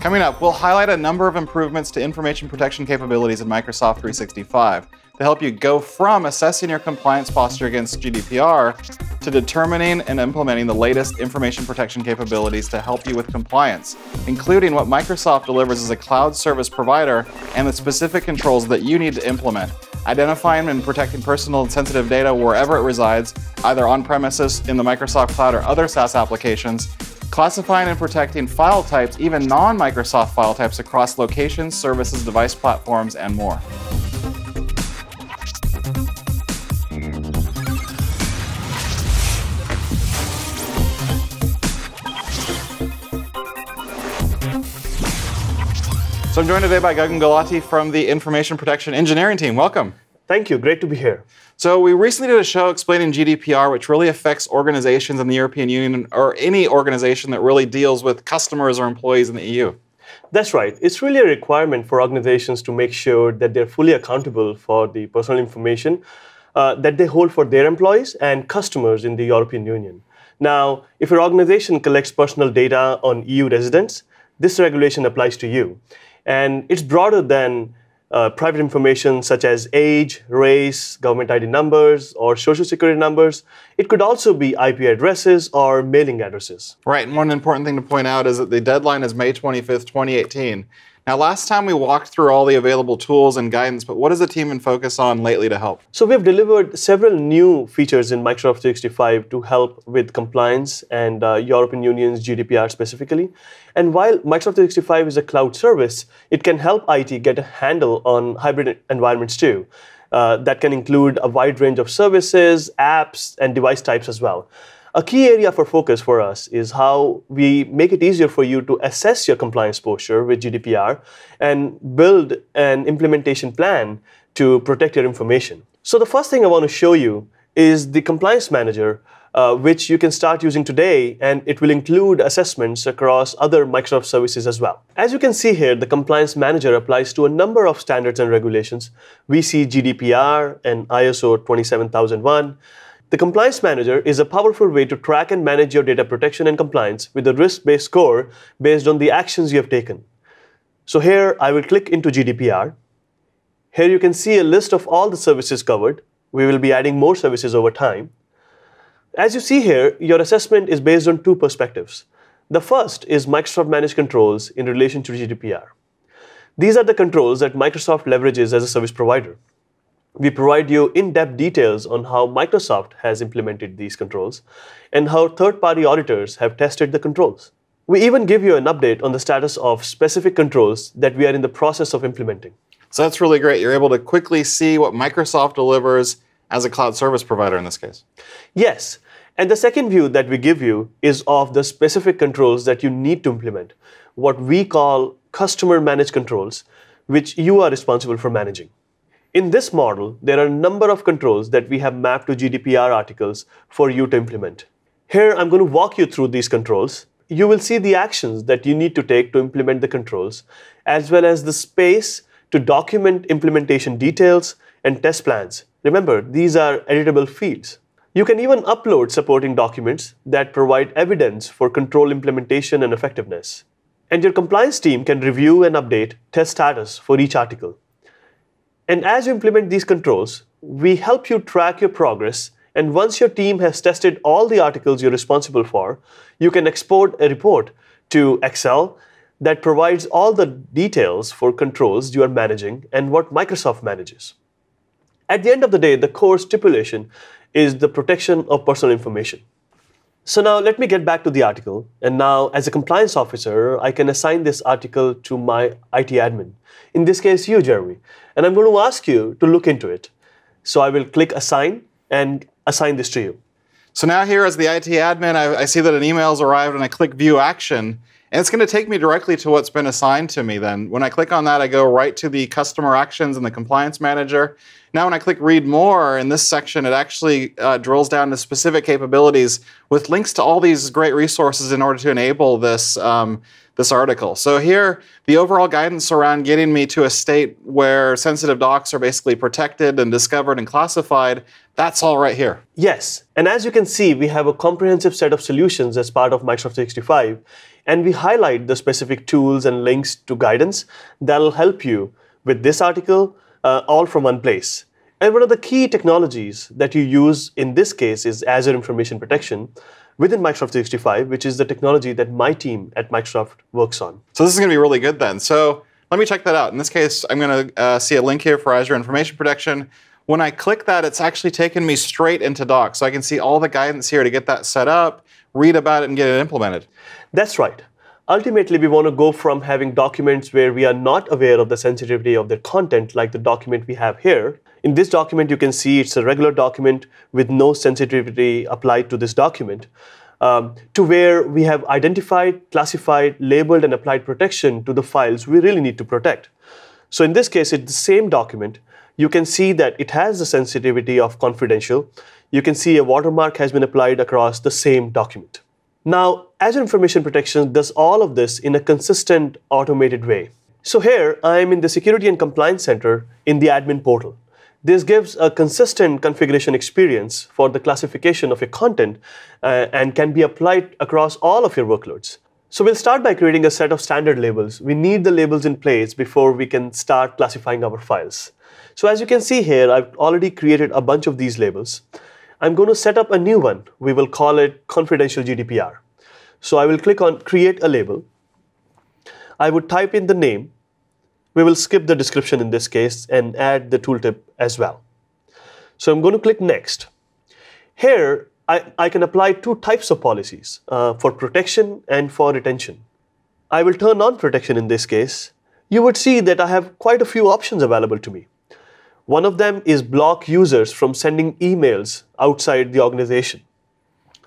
Coming up, we'll highlight a number of improvements to information protection capabilities in Microsoft 365 to help you go from assessing your compliance posture against GDPR to determining and implementing the latest information protection capabilities to help you with compliance, including what Microsoft delivers as a cloud service provider and the specific controls that you need to implement, identifying and protecting personal and sensitive data wherever it resides, either on premises, in the Microsoft Cloud, or other SaaS applications, classifying and protecting file types, even non-Microsoft file types across locations, services, device platforms, and more. So I'm joined today by Gagan Gulati from the Information Protection Engineering team. Welcome. Thank you. Great to be here. So we recently did a show explaining GDPR, which really affects organizations in the European Union or any organization that really deals with customers or employees in the EU. That's right. It's really a requirement for organizations to make sure that they're fully accountable for the personal information uh, that they hold for their employees and customers in the European Union. Now, if your organization collects personal data on EU residents, this regulation applies to you. And it's broader than uh, private information such as age, race, government ID numbers, or social security numbers. It could also be IP addresses or mailing addresses. Right, and one important thing to point out is that the deadline is May 25th, 2018. Now, last time we walked through all the available tools and guidance, but what has the team been focused on lately to help? So, we've delivered several new features in Microsoft 365 to help with compliance and uh, European Union's GDPR specifically. And while Microsoft 365 is a cloud service, it can help IT get a handle on hybrid environments too. Uh, that can include a wide range of services, apps, and device types as well. A key area for focus for us is how we make it easier for you to assess your compliance posture with GDPR and build an implementation plan to protect your information. So the first thing I want to show you is the Compliance Manager, uh, which you can start using today, and it will include assessments across other Microsoft services as well. As you can see here, the Compliance Manager applies to a number of standards and regulations. We see GDPR and ISO 27001, the Compliance Manager is a powerful way to track and manage your data protection and compliance with a risk-based score based on the actions you have taken. So here I will click into GDPR. Here you can see a list of all the services covered. We will be adding more services over time. As you see here, your assessment is based on two perspectives. The first is Microsoft Managed Controls in relation to GDPR. These are the controls that Microsoft leverages as a service provider we provide you in-depth details on how Microsoft has implemented these controls and how third-party auditors have tested the controls. We even give you an update on the status of specific controls that we are in the process of implementing. So that's really great. You're able to quickly see what Microsoft delivers as a cloud service provider in this case. Yes. And the second view that we give you is of the specific controls that you need to implement, what we call customer managed controls, which you are responsible for managing. In this model, there are a number of controls that we have mapped to GDPR articles for you to implement. Here, I'm going to walk you through these controls. You will see the actions that you need to take to implement the controls, as well as the space to document implementation details and test plans. Remember, these are editable fields. You can even upload supporting documents that provide evidence for control implementation and effectiveness. And your compliance team can review and update test status for each article. And as you implement these controls, we help you track your progress. And once your team has tested all the articles you're responsible for, you can export a report to Excel that provides all the details for controls you are managing and what Microsoft manages. At the end of the day, the core stipulation is the protection of personal information. So now let me get back to the article. And now as a compliance officer, I can assign this article to my IT admin. In this case, you, Jeremy. And I'm going to ask you to look into it. So I will click assign and assign this to you. So now here as the IT admin, I, I see that an email has arrived and I click view action. And it's going to take me directly to what's been assigned to me then. When I click on that, I go right to the customer actions and the compliance manager. Now when I click read more in this section, it actually uh, drills down to specific capabilities with links to all these great resources in order to enable this, um, this article. So here, the overall guidance around getting me to a state where sensitive docs are basically protected and discovered and classified, that's all right here. Yes, and as you can see, we have a comprehensive set of solutions as part of Microsoft 365 and we highlight the specific tools and links to guidance that'll help you with this article uh, all from one place. And one of the key technologies that you use in this case is Azure Information Protection within Microsoft 365, which is the technology that my team at Microsoft works on. So this is going to be really good then. So let me check that out. In this case, I'm going to uh, see a link here for Azure Information Protection. When I click that, it's actually taken me straight into Docs. So I can see all the guidance here to get that set up, read about it, and get it implemented. That's right. Ultimately, we want to go from having documents where we are not aware of the sensitivity of their content, like the document we have here, in this document, you can see it's a regular document with no sensitivity applied to this document, um, to where we have identified, classified, labeled, and applied protection to the files we really need to protect. So in this case, it's the same document. You can see that it has the sensitivity of confidential. You can see a watermark has been applied across the same document. Now, Azure Information Protection does all of this in a consistent, automated way. So here, I'm in the Security and Compliance Center in the admin portal. This gives a consistent configuration experience for the classification of your content uh, and can be applied across all of your workloads. So we'll start by creating a set of standard labels. We need the labels in place before we can start classifying our files. So as you can see here, I've already created a bunch of these labels. I'm going to set up a new one. We will call it confidential GDPR. So I will click on create a label. I would type in the name we will skip the description in this case and add the tooltip as well. So I'm going to click Next. Here, I, I can apply two types of policies, uh, for protection and for retention. I will turn on protection in this case. You would see that I have quite a few options available to me. One of them is block users from sending emails outside the organization.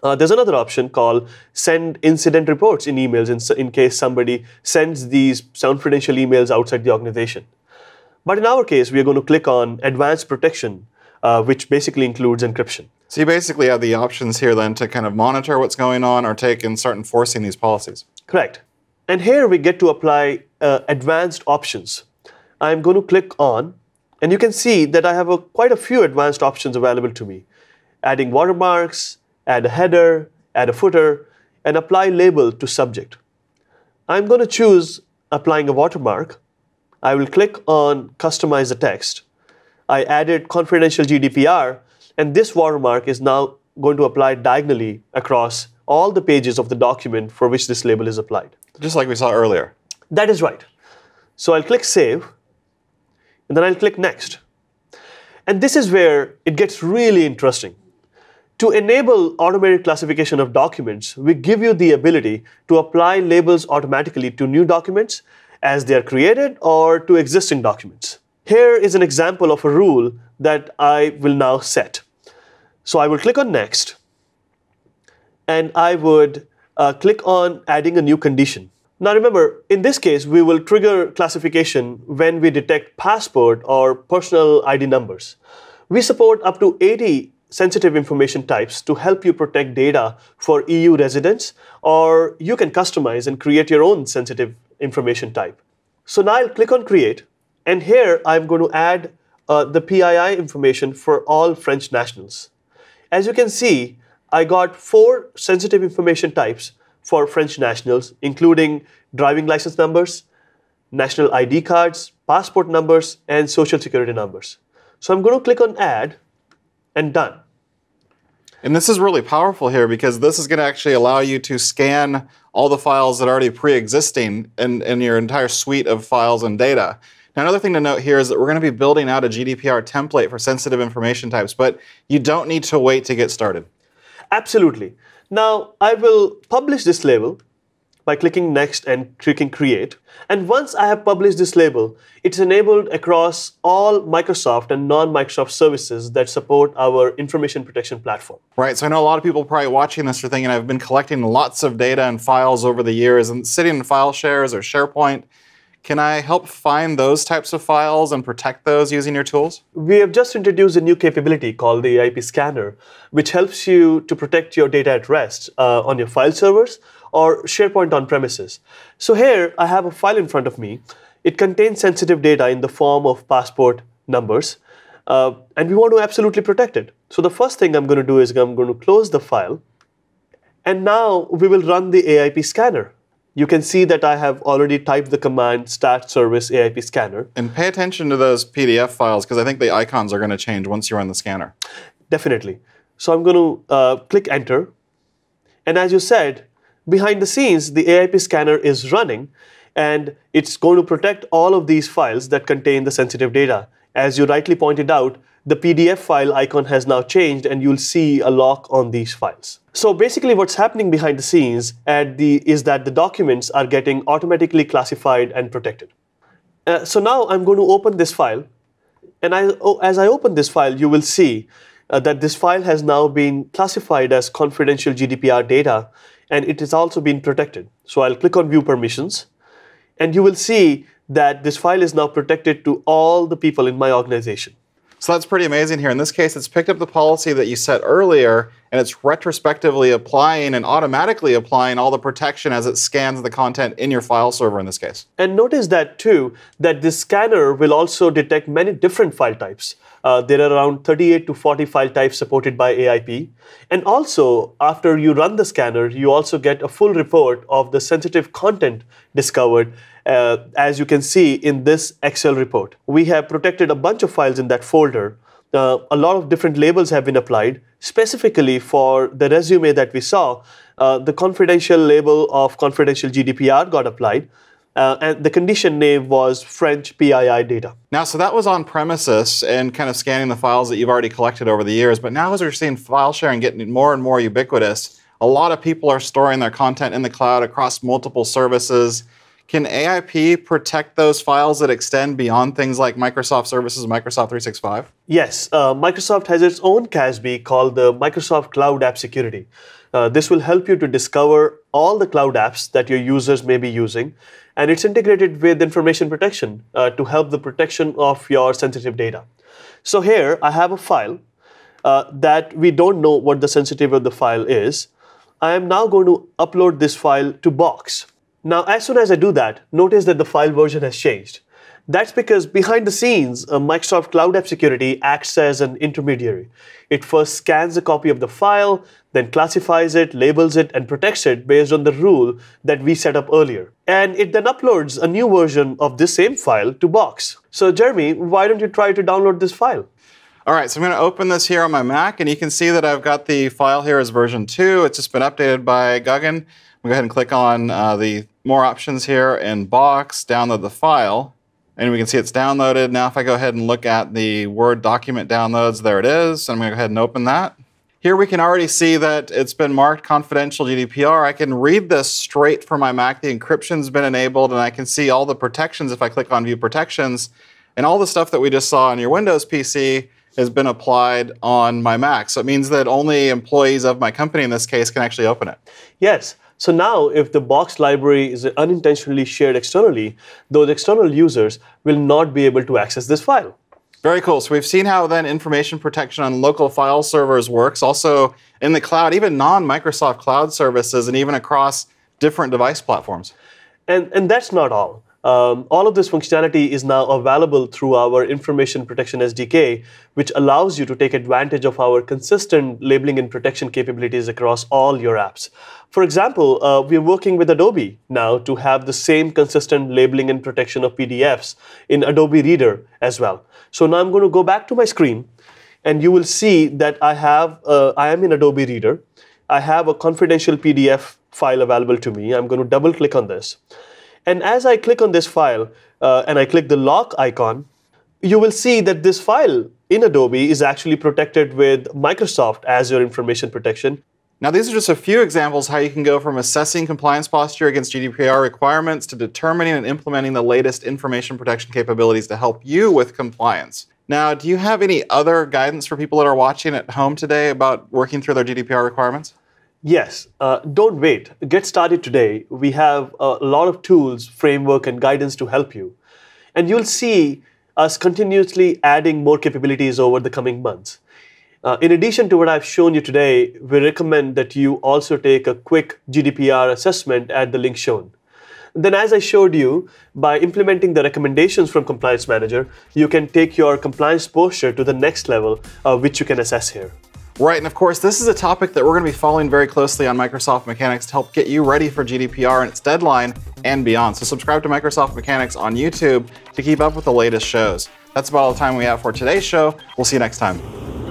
Uh, there's another option called send incident reports in emails in, in case somebody sends these confidential emails outside the organization. But in our case, we are going to click on advanced protection, uh, which basically includes encryption. So you basically have the options here then to kind of monitor what's going on or take and start enforcing these policies. Correct. And here we get to apply uh, advanced options. I'm going to click on, and you can see that I have a, quite a few advanced options available to me, adding watermarks, add a header, add a footer, and apply label to subject. I'm going to choose applying a watermark. I will click on customize the text. I added confidential GDPR, and this watermark is now going to apply diagonally across all the pages of the document for which this label is applied. Just like we saw earlier. That is right. So I'll click Save, and then I'll click Next. And this is where it gets really interesting. To enable automated classification of documents, we give you the ability to apply labels automatically to new documents as they are created or to existing documents. Here is an example of a rule that I will now set. So I will click on Next, and I would uh, click on adding a new condition. Now remember, in this case, we will trigger classification when we detect passport or personal ID numbers. We support up to 80 sensitive information types to help you protect data for EU residents, or you can customize and create your own sensitive information type. So now I'll click on create, and here I'm going to add uh, the PII information for all French nationals. As you can see, I got four sensitive information types for French nationals, including driving license numbers, national ID cards, passport numbers, and social security numbers. So I'm going to click on add and done. And this is really powerful here because this is going to actually allow you to scan all the files that are already pre-existing in, in your entire suite of files and data. Now, another thing to note here is that we're going to be building out a GDPR template for sensitive information types, but you don't need to wait to get started. Absolutely. Now, I will publish this label by clicking next and clicking create. And once I have published this label, it's enabled across all Microsoft and non-Microsoft services that support our information protection platform. Right, so I know a lot of people probably watching this are thinking I've been collecting lots of data and files over the years and sitting in file shares or SharePoint. Can I help find those types of files and protect those using your tools? We have just introduced a new capability called the AIP scanner, which helps you to protect your data at rest uh, on your file servers or SharePoint on premises. So here I have a file in front of me. It contains sensitive data in the form of passport numbers, uh, and we want to absolutely protect it. So the first thing I'm going to do is I'm going to close the file, and now we will run the AIP scanner. You can see that I have already typed the command stat service AIP scanner. And pay attention to those PDF files because I think the icons are going to change once you run the scanner. Definitely. So I'm going to uh, click enter. And as you said, behind the scenes, the AIP scanner is running and it's going to protect all of these files that contain the sensitive data. As you rightly pointed out, the PDF file icon has now changed and you'll see a lock on these files. So basically what's happening behind the scenes the, is that the documents are getting automatically classified and protected. Uh, so now I'm going to open this file. And I, oh, as I open this file, you will see uh, that this file has now been classified as confidential GDPR data, and it has also been protected. So I'll click on View Permissions, and you will see that this file is now protected to all the people in my organization. So that's pretty amazing here. In this case, it's picked up the policy that you set earlier and it's retrospectively applying and automatically applying all the protection as it scans the content in your file server in this case. And notice that too, that this scanner will also detect many different file types. Uh, there are around 38 to 40 file types supported by AIP. And also, after you run the scanner, you also get a full report of the sensitive content discovered, uh, as you can see in this Excel report. We have protected a bunch of files in that folder. Uh, a lot of different labels have been applied, specifically for the resume that we saw. Uh, the confidential label of confidential GDPR got applied. Uh, and the condition name was French PII data. Now, so that was on premises and kind of scanning the files that you've already collected over the years. But now, as we're seeing file sharing getting more and more ubiquitous, a lot of people are storing their content in the cloud across multiple services. Can AIP protect those files that extend beyond things like Microsoft Services, Microsoft 365? Yes, uh, Microsoft has its own CASB called the Microsoft Cloud App Security. Uh, this will help you to discover all the cloud apps that your users may be using and it's integrated with information protection uh, to help the protection of your sensitive data. So here I have a file uh, that we don't know what the sensitivity of the file is. I am now going to upload this file to Box. Now, as soon as I do that, notice that the file version has changed. That's because behind the scenes, uh, Microsoft Cloud App Security acts as an intermediary. It first scans a copy of the file, then classifies it, labels it, and protects it based on the rule that we set up earlier. And it then uploads a new version of this same file to Box. So Jeremy, why don't you try to download this file? All right, so I'm going to open this here on my Mac, and you can see that I've got the file here as version 2. It's just been updated by Gagan. I'm going to go ahead and click on uh, the more options here in Box, download the file. And we can see it's downloaded. Now if I go ahead and look at the Word document downloads, there it is. I'm going to go ahead and open that. Here we can already see that it's been marked confidential GDPR. I can read this straight from my Mac. The encryption's been enabled and I can see all the protections if I click on view protections. And all the stuff that we just saw on your Windows PC has been applied on my Mac. So it means that only employees of my company in this case can actually open it. Yes. So now if the box library is unintentionally shared externally, those external users will not be able to access this file. Very cool. So we've seen how then information protection on local file servers works, also in the cloud, even non-Microsoft cloud services, and even across different device platforms. And, and that's not all. Um, all of this functionality is now available through our Information Protection SDK, which allows you to take advantage of our consistent labeling and protection capabilities across all your apps. For example, uh, we're working with Adobe now to have the same consistent labeling and protection of PDFs in Adobe Reader as well. So now I'm going to go back to my screen, and you will see that I have uh, I am in Adobe Reader. I have a confidential PDF file available to me. I'm going to double click on this. And as I click on this file uh, and I click the lock icon, you will see that this file in Adobe is actually protected with Microsoft Azure Information Protection. Now, these are just a few examples how you can go from assessing compliance posture against GDPR requirements to determining and implementing the latest information protection capabilities to help you with compliance. Now, do you have any other guidance for people that are watching at home today about working through their GDPR requirements? Yes, uh, don't wait. Get started today. We have a lot of tools, framework, and guidance to help you. And you'll see us continuously adding more capabilities over the coming months. Uh, in addition to what I've shown you today, we recommend that you also take a quick GDPR assessment at the link shown. Then, as I showed you, by implementing the recommendations from Compliance Manager, you can take your compliance posture to the next level, uh, which you can assess here. Right, and of course, this is a topic that we're going to be following very closely on Microsoft Mechanics to help get you ready for GDPR and its deadline and beyond. So subscribe to Microsoft Mechanics on YouTube to keep up with the latest shows. That's about all the time we have for today's show. We'll see you next time.